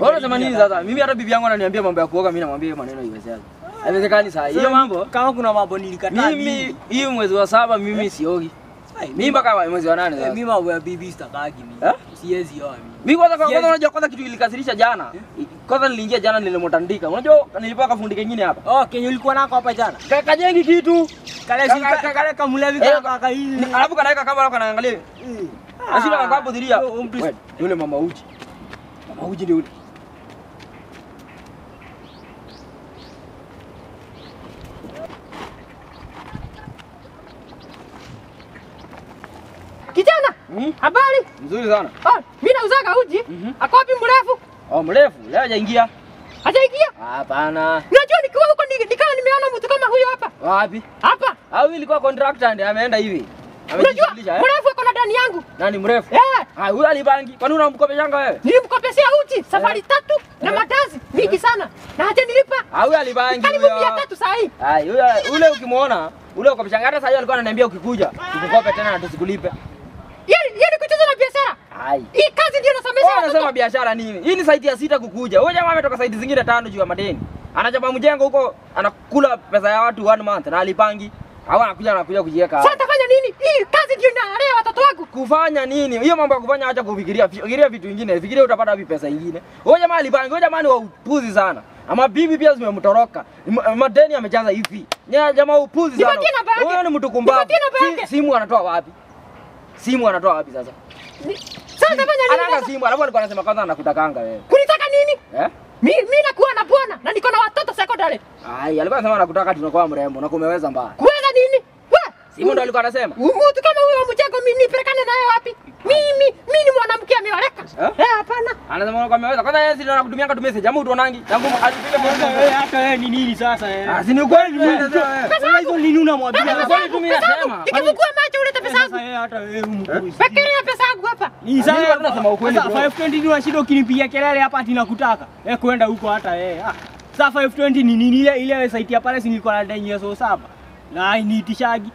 Unasema nini sasa? Mimi hata bibi yangu ananiambia mambo ya kuoga, mimi namwambia hiyo maneno haiwezekani. Haiwezekani saa hiyo mambo. kama kuna mambo nilikataa Mimi hii mwezi wa saba mimi siogi. Mimi mpaka mwezi wa nane Eh, sasa. mimi mambo ya bibi sitakagi mimi. Eh? Siwezi oa mimi. Mimi kwanza kwanza unajua kwanza kitu ilikasirisha jana. Kwanza niliingia jana nilimotandika. Unajua nilipewa kafundi kengine hapa. Oh, kenye ulikuwa nako hapa jana. Kajengi kitu. Kale si kale Eh, kaka kaka hii. Alafu kanaweka kama alafu kanaangalia. Asila kaka hapo dhiria. Yule mama uji. Mama uji ndio yule. Kijana, Mhm. habari? Nzuri sana. Oh, mimi nauzaga uji. Mhm. Ako wapi mrefu? Oh, mrefu. Leo hajaingia. Hajaingia? Hapana. Unajua nikiwa huko nikawa nimeona mtu kama huyo hapa. Wapi? Hapa. Au ilikuwa contractor ndiye ameenda hivi. Unajua eh? mrefu ako na ndani yangu. Nani mrefu? Eh, Ah, huyo alibangi. Kwani unamkopeshanga wewe? Nilimkopeshia uti safari tatu na Eh. madazi mingi sana. Na hajanilipa. Ah, huyo alibangi Karibu mia tatu saa hii. Ah, huyo ule ukimwona, ule ukopeshanga hata sasa alikuwa ananiambia ukikuja, tukukope tena na tusikulipe. Yeye ni kucheza na biashara. Ai. Hii kazi ndio nasomesha watoto. biashara nini? Hii ni saiti ya sita kukuja. Huyo jamaa ametoka saiti zingine tano juu ya madeni. Anachapa mjengo huko, anakula pesa ya watu one month na alipangi. Au anakuja anakuja kujiweka. Sasa tafanya nini? Hii kazi ndio inalea watoto wangu. Kufanya nini? Hiyo mambo ya kufanya acha kufikiria. Fikiria vitu vingine. Fikiria utapata wapi pesa nyingine. Wewe jamaa alipangi. wewe jamaa ni wa upuzi sana. Ama bibi pia zimemtoroka. Madeni amejaza hivi. Nya jamaa upuzi sana. Wewe. Huyo ni mtu kumbavu. Si- Simu anatoa wapi? Simu anatoa wapi sasa? Sasa nitafanya nini? Anaanga simu, alafu alikuwa anasema kwanza anakutakanga wewe. Kunitaka nini? Eh? Mimi mimi nakuwa na bwana na niko na watoto secondary. Ai, alikuwa anasema anakutaka tunakuwa mrembo na kumeweza mbaya. Simu ndo alikuwa anasema. Mtu kama huyo mjengo mimi nipelekane naye wapi? Mimi mimi ni mwanamke ameoleka. Eh? Eh, hapana. Anasema kwa ameweza. Kwanza yeye ndio anakutumia kama message. Ama tuonangi. Tangu alipige mwanzo wewe hata wewe ni nini sasa eh? Ah, si ni kweli mimi. Sasa hizo nini unamwambia? Pesa Alikuwa yangu, anitumia pesa yangu. sema. Nikifungua macho ulete pesa Sasa yeye hata wewe mkuzi. ya pesa yangu hapa. Ni Mimi sasa tunasema nasema ukweli, Sasa 520 ni unashinda ukinipigia kelele hapa ati nakutaka. Eh kwenda huko hata yeye. Ah. Sasa 520 ni nini ile ile site ya pale si nilikuwa ya yeso saba. Na niitishagi.